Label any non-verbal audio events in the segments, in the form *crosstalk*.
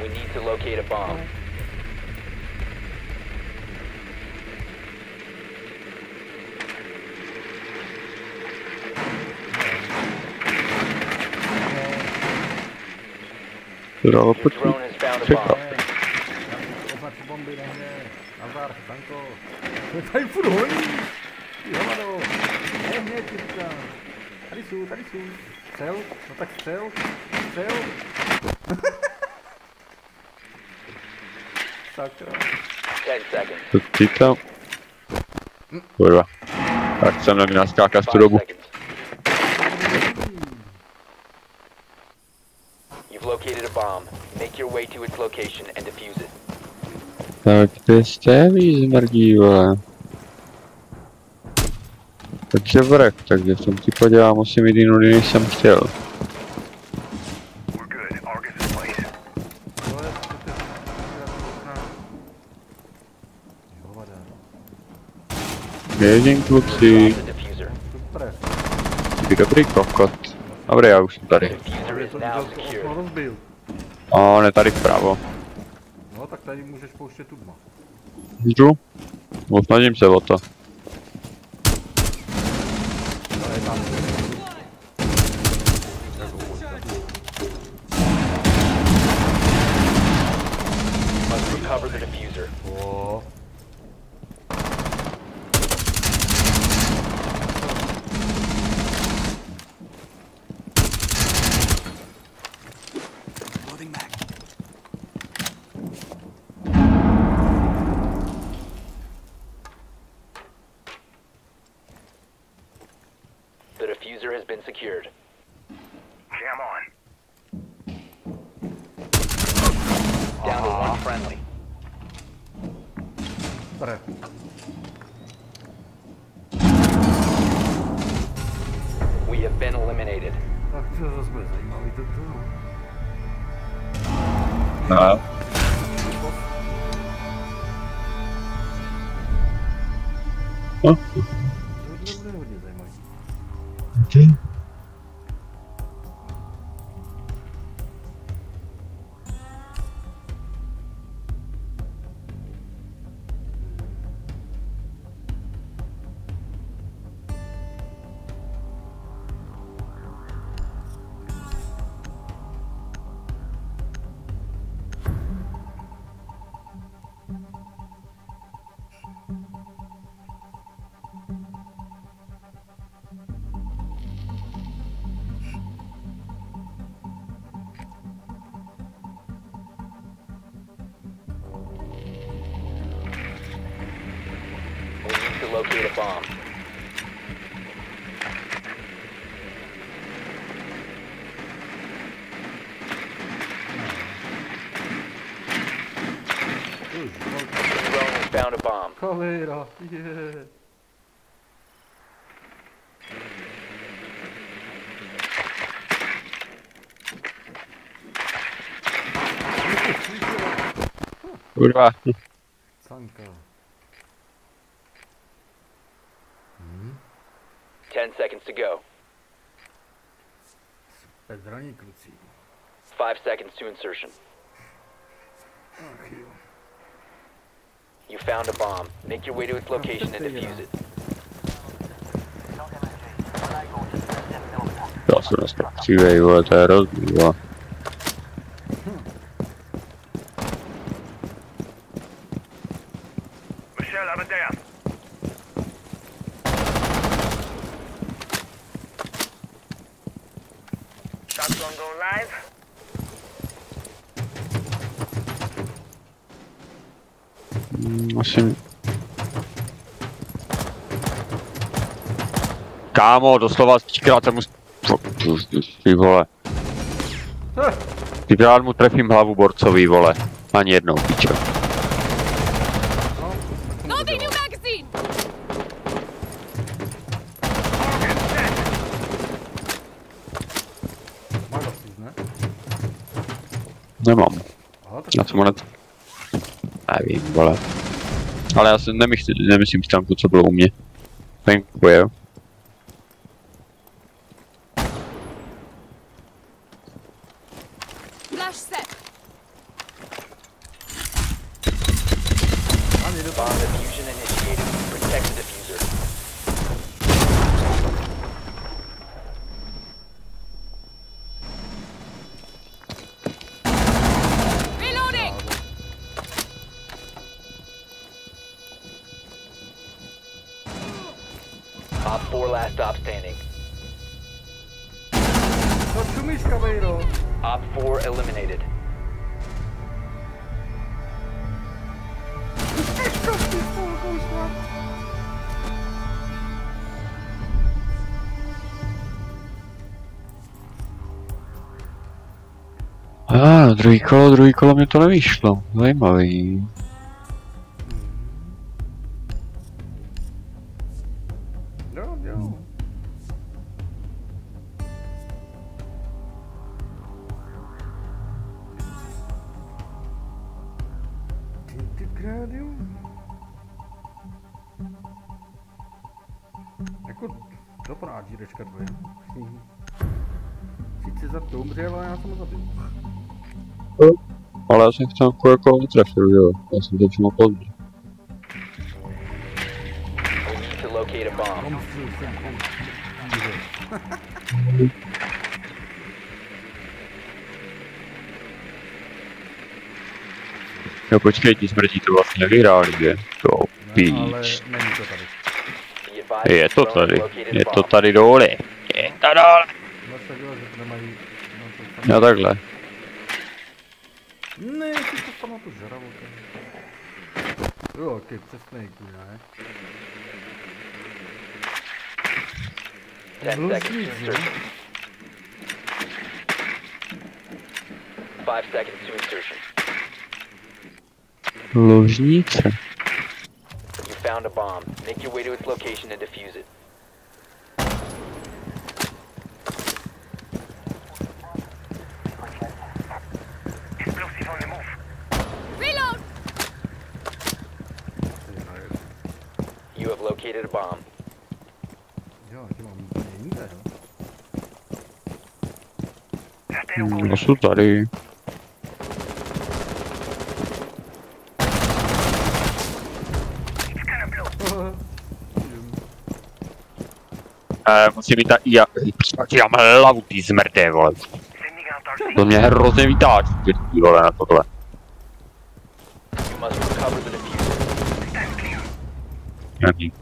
We need to locate a bomb. Bravo, drone has found a bomb. Ho fatto bombe Alvar, tanto... Fai i furoni! Io vado! È magnetica! Arrisu, arrisu! Cell, attack cell, cell! Tak seconds. To ty tam. Kurva. Tak jsem neměl skákat tu Five dobu. seconds. You've located a bomb. Make your way to its location and defuse it. Tak ty jste víc zmrdí, vole. Takže vrch, takže v tom případě já musím jít jinudy, než jsem chtěl. To je, to je, Hovada. Jedin kluci, ty dobrý kokot. Dobrý, já už jsem tady. A on je tady vpravo. No tak tady můžeš pouštět tu dma. Jdu? No snažím se o to. To je tam. secured. Jam on. Down Aww. to one friendly. Sorry. We have been eliminated. No. Oh. Uh-huh. Okay. bomb. Found a bomb. Call it off, yeah. Kurwa. Sanka. Ten seconds to go. Five seconds to insertion. You found a bomb. Make your way to its location and defuse it. Já jsem dneska křivej, vole, to je Shotgun go live. Mm, Asi... Kámo, doslova třikrát jsem mu... Ty vole. Třikrát mu trefím hlavu borcovi, vole. Ani jednou, pičo. no, Loading new magazine! máš asi, ne? Nemám. Já jsem monet... Nevím, vole. Ale já si nemyslím, nemyslím stánku, co bylo u mě. Venku je. Flash A, druhý kolo, druhý kolo mě to nevyšlo. Zajímavý. Jsem chtěl jako, jako netrefil, jo. Já jsem to přímo pozdě. Jo, počkej, ti smrti to vlastně vyhráli, že? To No, píč. Je to tady, je to tady dole. Je to dole. No. Jo, takhle. požravo kaj. Jo, kaj se snake gulja. Ten seconds to insertion. Five seconds to insertion. Ложница. You found a bomb. Make your way to its location and defuse it. located a bomb. Mm, non so usare eh, possibilità IA chiama l'auti smerdevole. Non mi ero evitato che ti lo era tutto bene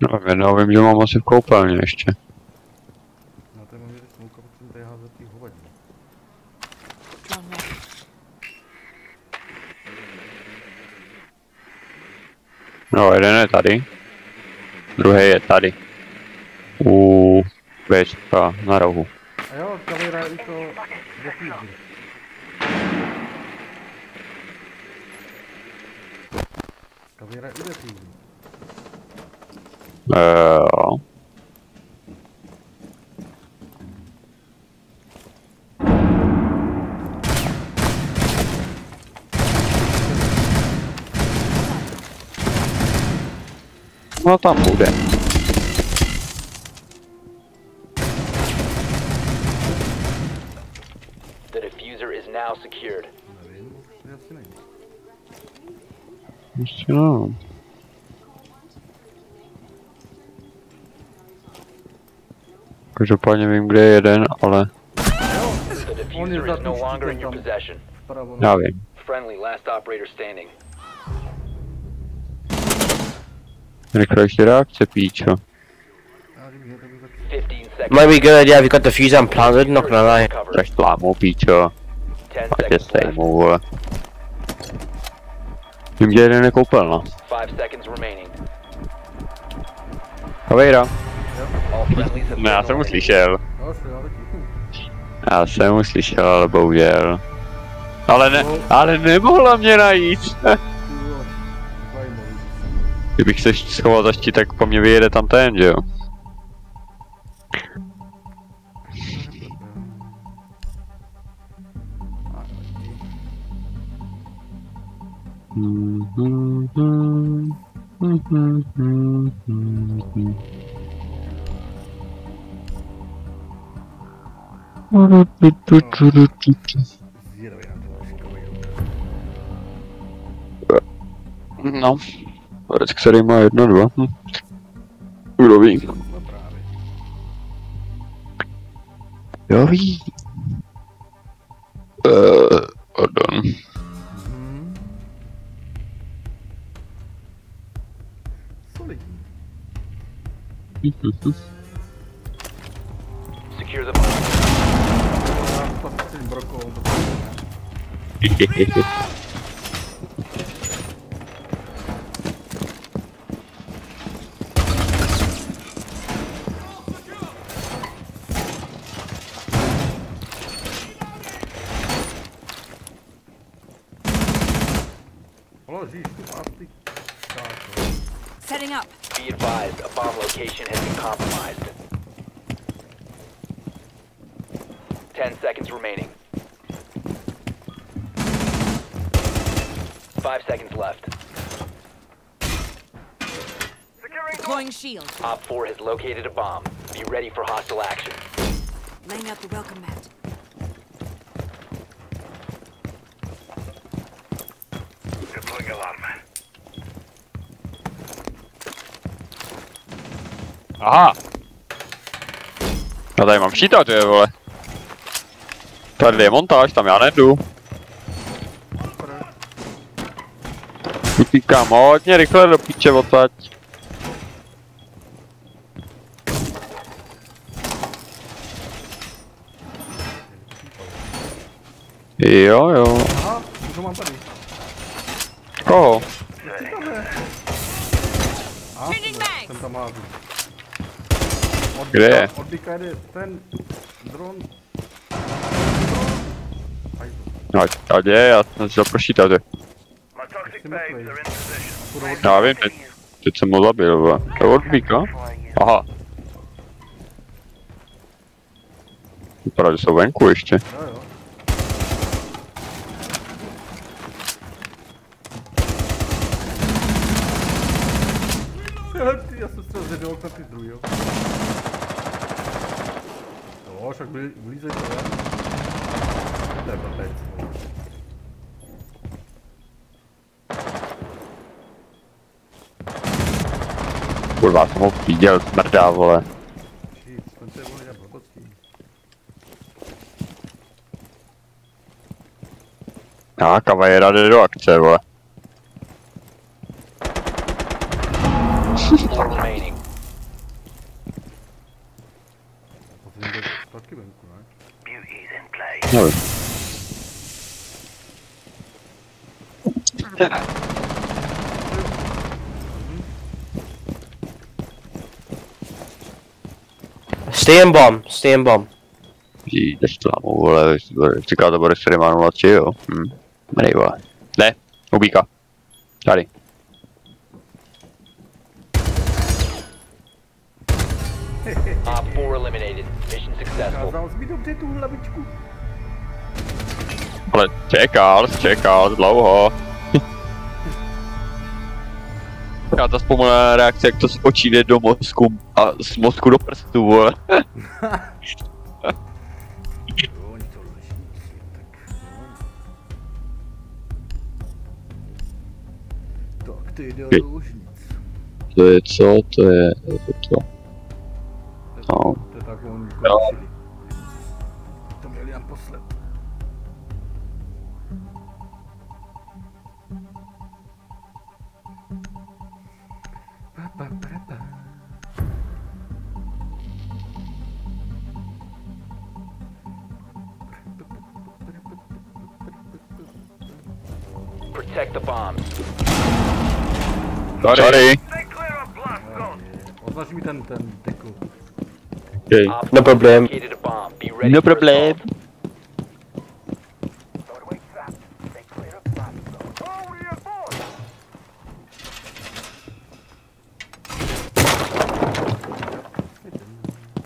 No, já vím, že mám asi v koupelně ještě. Mám smouka, pak jsem tady házet ty hovadí. No, jeden je tady. Druhý je tady. U Bčka na rohu. A jo, kavejra je to defuzí. Kavejra je i defuzí. Eh. No tam bude. The diffuser is now secured. Nevím, to. Ještě no. Každopádně vím, kde je jeden, ale The diffuser is no longer in your possession. Vpravo, já vím. Friendly, last operator standing. Rychlejší reakce, píčo. Já vím, že to byl taky. 15 seconds. Might be good idea if you got the fuse unplanted, not gonna lie. Traž tlámu, píčo. 10 Ať je stejmou, vole. Vím, kde jeden je koupelna. 5 No já jsem mu slyšel. Já jsem mu slyšel, ale bohužel. Ale ne, ale nemohla mě najít. *laughs* Kdybych se schoval za štít, tak po mně vyjede tam ten, že jo? Mm-hmm. *laughs* No, Borec, který má jedno, dva. Hm. Kdo ví? Jo ví. Uh, pardon. Secure the бракованных. *laughs* Op 4 has located a bomb. Be ready for hostile action. Laying out the welcome mat. Deploying alarm. Aha. Já tady mám šítat, je vole. Tady je montáž, tam já nejdu. Utíkám hodně rychle do píče odsaď. Jo, jo. Aha, ho mám tady. Koho? A, jsem tam házu. Kde je? Oddyka jde ten dron. No, tady je, já jsem si prošítat. My toxic babes are in position. Půjdu od... Já vím, teď, teď jsem ho zabil, vole. To je odbíka? Aha. Vypadá, že jsou venku ještě. Jo. Jo, ty, Já jsem se zvedl okna ty druhý, jo. Vlízej to ven. To je blbec. Kurva, jsem ho viděl, smrdá, vole. Já, kavajera jde do akce, vole. No. Stay in bomb, stay in bomb. Sì, diciamo, vuole, il giocato per essere manolazione. Mm. Me ne va. Dai, ubica. Dai. Op 4 eliminated. Mission successful. Ale čekal, čekal dlouho. Já ta vzpomíná reakce, jak to z očí jde do mozku a z mozku do prstu, vole. To leží, tak jo. Tak ty jde Ty. do ložnic. To je co? To je, to je to. To je- No. To je tak, oni končili. To měli nám Protect the bomb. Sorry. Sorry. Oznaczy mi ten, ten. Okay. No problem. No problem.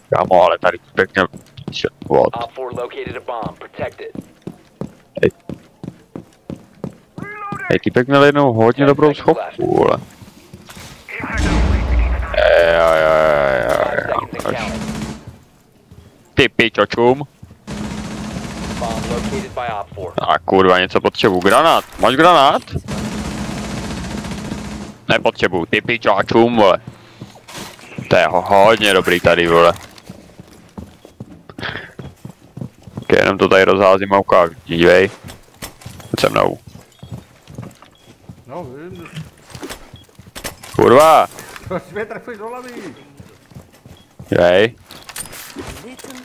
Siamo, ale tady pěkně světlo. Op 4 located a bomb, protect it. Hej, týpek měl jednou hodně dobrou schopku, counting. Ty pičočům. Bomb located by Op 4. A kurva, něco potřebuju. Granát. Máš granát? Nepotřebuju. Ty pičočům, vole. To je ho- hodně dobrý tady, vole. Jenom to tady rozházím a ukážu. Dívej. Pojď se mnou. No, vím, Kurva. proč mě trefuješ do hlavy? Little.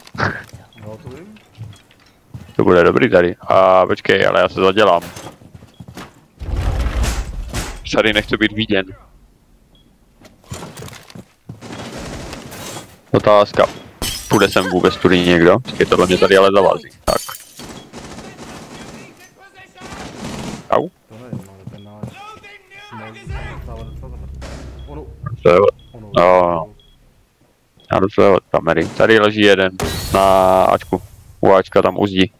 No, to vím. To bude dobrý tady. A počkej, ale já se zadělám. Tady nechci být viděn. Otázka. Půjde sem vůbec tudy někdo? Počkej, tohle mě tady ale zavazí. Tak. To je, ono. No. já od kamery. Tady leží jeden na Ačku. U Ačka tam uzdí.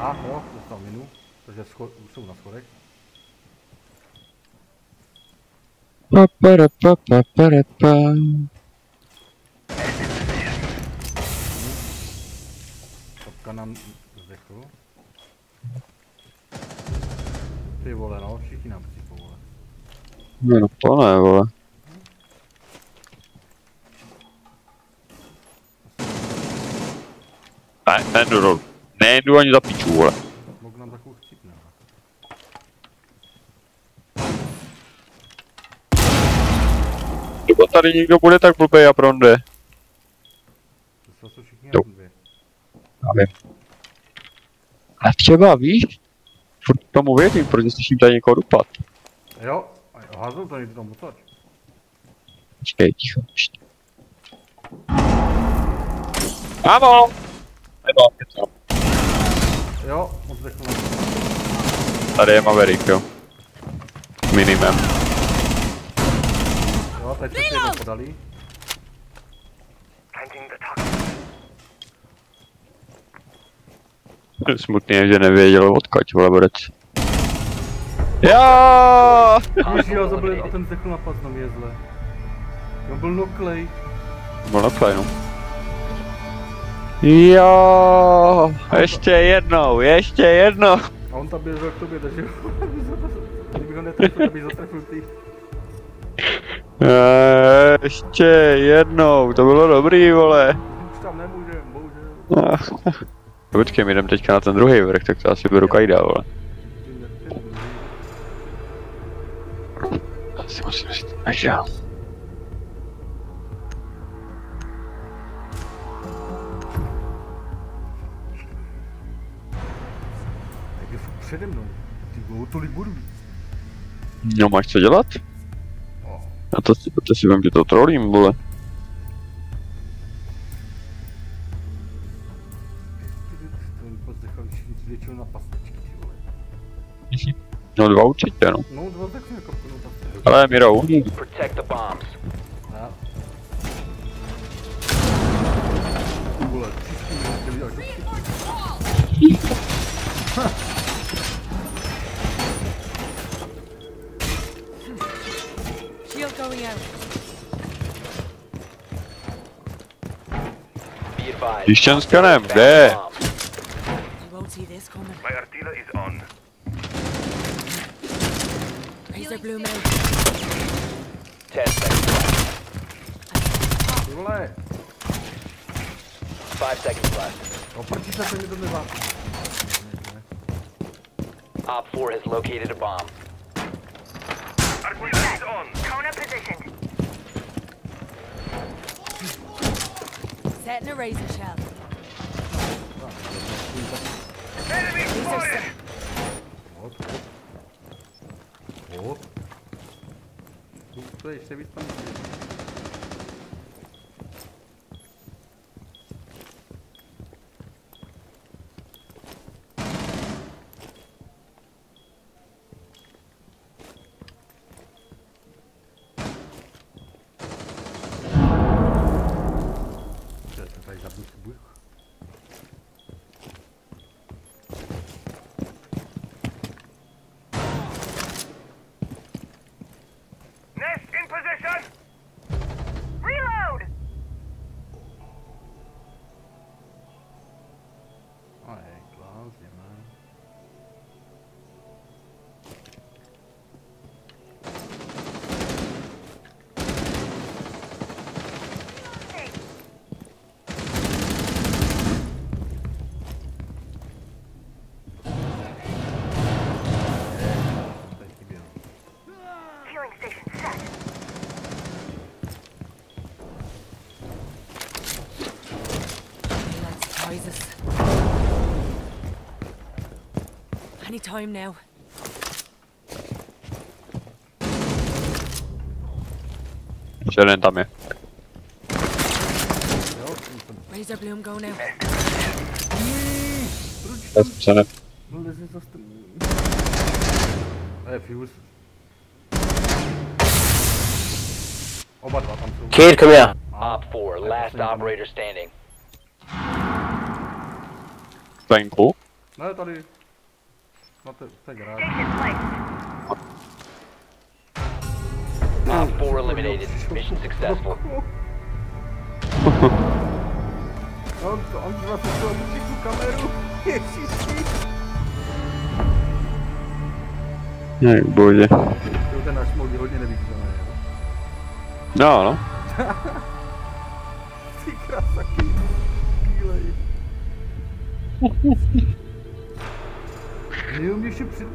A, jo, dostal minu. Takže scho- jsou na schodech. Pa, para, pa, pa, para, pa. Topka nám zdechl. Ty vole, no, všichni nám chcípou, vole. No to ne, vole. Ne, nejdu dolů. Nejdu ani za piču, vole. Mohl nám takovou chcípne. Nebo tady někdo bude tak blbej a pronde. To jsou všichni Jo. Vím. A třeba víš? Furt tomu věřím, protože slyším tady někoho dupat. Jo, a jo, házou to někdo tam odsaď. Počkej, ticho, ještě. Ano! Nebo, něco. Jo, moc na Tady je Maverick, jo. Minimum. Jo, teď se si jedno podali. *laughs* Smutný je, že nevěděl odkaď, vole, borec. Jo! Ježí, já zabil a ten zdechl napad na mě zle. On byl noklej. Byl na plénu. Jo! Ještě jednou, ještě jednou! A on tam běžel k tobě, takže *laughs* kdybych ho netrefil, tak bych zatrefil ty. Eh, Ještě jednou, to bylo dobrý, vole. Už tam nemůžem, bohužel. *laughs* Počkej, my jdem teďka na ten druhý vrch, tak to asi beru kajda, vole. Asi musím říct, až já. Jak je furt přede mnou. Ty vole, tolik budu. No máš co dělat? A to, si- to si vím, že to trolím, vole. Ну, два учителя. Ну, два закрепка был. А, мировой. Protect the bombs. Да. Shield going out. Be advised. Christian's gonna be. You won't see this coming. My artillery is on. Razor blue mode. Ten seconds left. Five seconds left. oprčí se, mi to nezá. Op 4 has located a bomb. Artillery is on. Kona positioned. Setting a razor shell. Enemy spotted. Play, serviço pra mim. Any time now. Shouldn't dummy. Razor bloom go now. That's percent. I. Kid, come here. Op 4, last operator standing. Thank you. No, I thought he... té garáži. Station placed. Op 4 eliminated. Mission successful. *laughs* On, to, on dva se tu tu kameru. *laughs* Ježiši. Ne, bože. Ten náš smog je hodně neviditelný. No, no. *laughs* Ty krasaky. Kýlej. Leon, you should sit